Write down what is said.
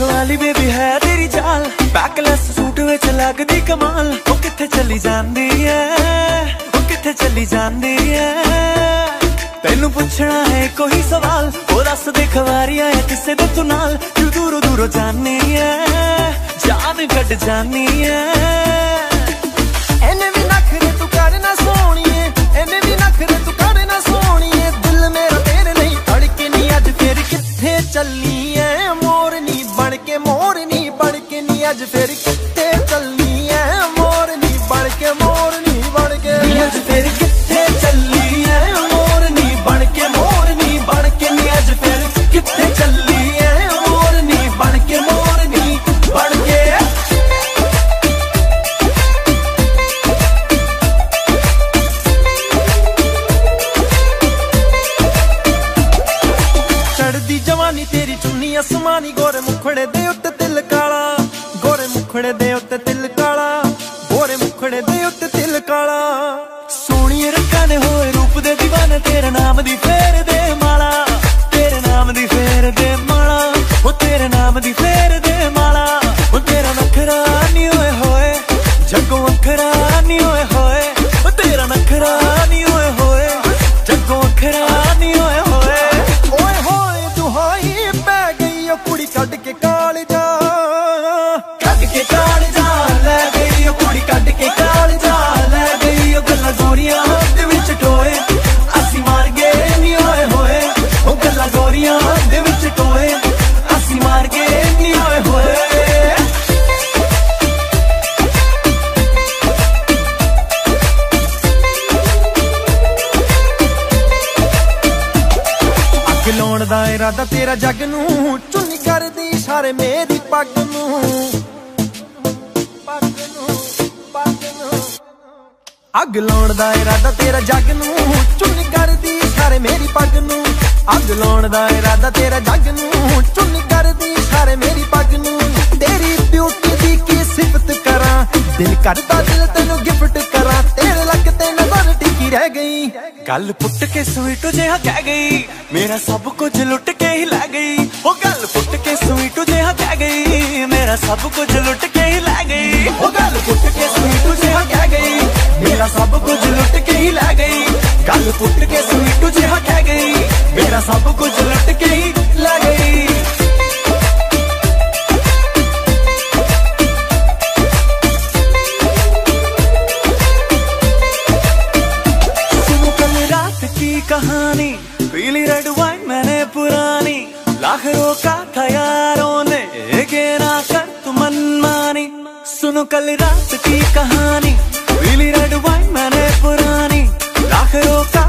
ਵਾਲੀ ਬੇਬੀ ਹੈ ਤੇਰੀ ਚਾਲ। ਬੈਕਲੈਸ ਸੂਟ ਵਿੱਚ ਲੱਗਦੀ ਕਮਾਲ। ਉਹ ਕਿੱਥੇ ਚਲੀ ਜਾਂਦੀ ਐ? ਉਹ ਕਿੱਥੇ ਚਲੀ ਜਾਂਦੀ ਐ? ਤੈਨੂੰ ਪੁੱਛਣਾ ਹੈ ਕੋਈ ਸਵਾਲ। ਉਹ ਦੱਸ ਦੇ ਖਵਾਰੀਆਂ ਐ ਕਿਸੇ ਦੇ ਤੂੰ ਨਾਲ। ਤੂੰ ਦੂਰੋਂ ਦੂਰੋਂ ਜਾਣੀ ਐ। ਜਾਨ ਕੱਢ ਜਾਣੀ ਐ। ਮੋਰਨੀ ਬਣ ਕੇ ਨਹੀਂ ਅੱਜ ਫੇਰ ਅਸਮਾਨੀ ਗੋਰੇ ਮੁਖੜੇ ਦੇ ਉੱਤੇ ਤਿਲ ਕਾਲਾ। ਗੋਰੇ ਮੁਖੜੇ ਦੇ ਉੱਤੇ ਤਿਲ ਕਾਲਾ। ਗੋਰੇ ਮੁਖੜੇ ਦੇ ਉੱਤੇ ਤਿਲ ਕਾਲਾ। ਸੋਹਣੀ ਰੰਗਾਂ ਨੇ ਹੋਏ ਰੂਪ ਦੇ دیਵਾਨੇ ਤੇਰੇ ਨਾਮ ਦੀ ਫੇਰ ਦੇ ਮਾਲਾ। ਤੇਰੇ ਨਾਮ ਦੀ ਫੇਰ ਦੇ ਮਾਲਾ। ਉਹ ਤੇਰੇ ਨਾਮ ਦੀ ਫੇਰ ਕੱਢ ਕੇ ਕਾਲ ਜਾ। ਕੱਢ ਕੇ ਕਾਲ ਜਾ ਲੈ ਗਈ ਉਹ ਕੁੜੀ ਕੱਢ ਕੇ ਕਾਲ ਜਾ ਲੈ ਗਈ ਉਹ ਗੱਲਾਂ ਗੋਰੀਆਂ ਦੇ ਵਿੱਚ ਟੋਏ। ਅਸੀਂ ਮਾਰ ਗਏ ਨਹੀਂ ਹੋਏ ਹੋਏ ਉਹ ਗੱਲਾਂ ਗੋਰੀਆਂ ਦੇ ਵਿੱਚ ਟੋਏ। ਅਸੀਂ ਮਾਰ ਗਏ ਨਹੀਂ ਹੋਏ। ਹੋਏ ਲਾਉਣ ਦਾ ਇਰਾਦਾ ਤੇਰਾ ਜੱਗ ਨੂੰ ਕਰਦੀ ਇਸ਼ਾਰੇ ਮੇਰੀ ਪੱਗ ਨੂੰ। ਪੱਗ ਨੂੰ ਪੱਗ ਨੂੰ। ਅੱਗ ਲਾਉਣ ਦਾ ਇਰਾਦਾ ਤੇਰਾ ਜੱਗ ਨੂੰ। ਚੁੰਨੀ ਕਰਦੀ ਇਸ਼ਾਰੇ ਮੇਰੀ ਪੱਗ ਨੂੰ। ਅੱਗ ਲਾਉਣ ਦਾ ਇਰਾਦਾ ਤੇਰਾ ਜੱਗ ਨੂੰ। ਚੁੰਨੀ ਕਰਦੀ ਇਸ਼ਾਰੇ ਮੇਰੀ ਪੱਗ ਨੂੰ। ਤੇਰੀ ਬਿਊਟੀ ਦੀ ਕੀ ਸਿਫਤ ਕਰਾਂ? ਦਿਲ ਕਰਦਾ ਦਿਲ ਤੈਨੂੰ ਗਿਫਟ ਕਰਾਂ। ਤੇਰੇ ਲੱਗ ਰਹਿ ਗਈ। ਗੱਲ ਪੁੱਟ ਕੇ ਸਵੀਟ ਜਿਹਾ ਕਹਿ ਗਈ। ਮੇਰਾ ਸਭ ਕੁਝ ਲੁੱਟ ਕੇ ਹੀ ਲੈ ਗਈ। ਉਹ ਗੱਲ ਪੁੱਟ ਕੇ ਸਵੀਟ ਜਿਹਾ ਕਹਿ ਗਈ। ਮੇਰਾ ਸਭ ਕੁਝ ਲੁੱਟ की कहानी पीली रेड वाइन मैंने पुरानी लाखरों का था यारों ने एक ना कर तुम मनमानी सुनो कल रात की कहानी पीली रेड वाइन मैंने पुरानी लाखरों का